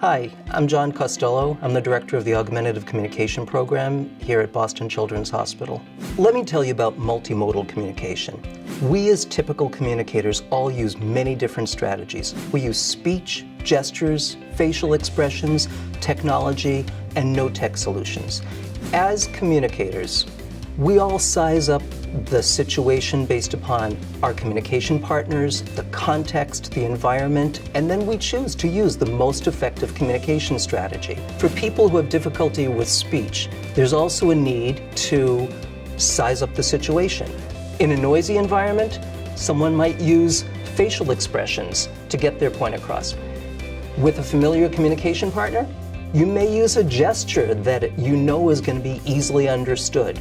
Hi, I'm John Costello. I'm the director of the Augmentative Communication Program here at Boston Children's Hospital. Let me tell you about multimodal communication. We as typical communicators all use many different strategies. We use speech, gestures, facial expressions, technology, and no-tech solutions. As communicators, we all size up the situation based upon our communication partners, the context, the environment, and then we choose to use the most effective communication strategy. For people who have difficulty with speech, there's also a need to size up the situation. In a noisy environment, someone might use facial expressions to get their point across. With a familiar communication partner, you may use a gesture that you know is going to be easily understood.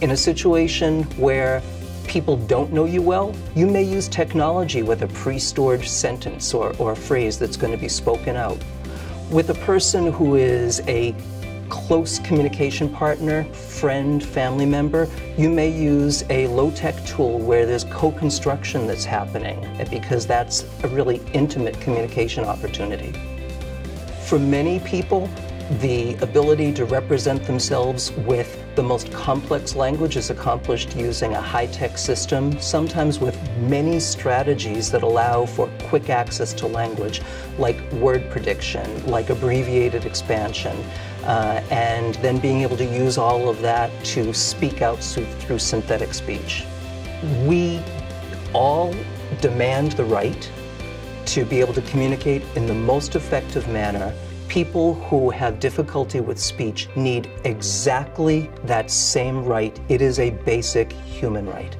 In a situation where people don't know you well, you may use technology with a pre-stored sentence or, or a phrase that's going to be spoken out. With a person who is a close communication partner, friend, family member, you may use a low-tech tool where there's co-construction that's happening because that's a really intimate communication opportunity. For many people, the ability to represent themselves with the most complex language is accomplished using a high-tech system, sometimes with many strategies that allow for quick access to language, like word prediction, like abbreviated expansion, uh, and then being able to use all of that to speak out through synthetic speech. We all demand the right to be able to communicate in the most effective manner people who have difficulty with speech need exactly that same right. It is a basic human right.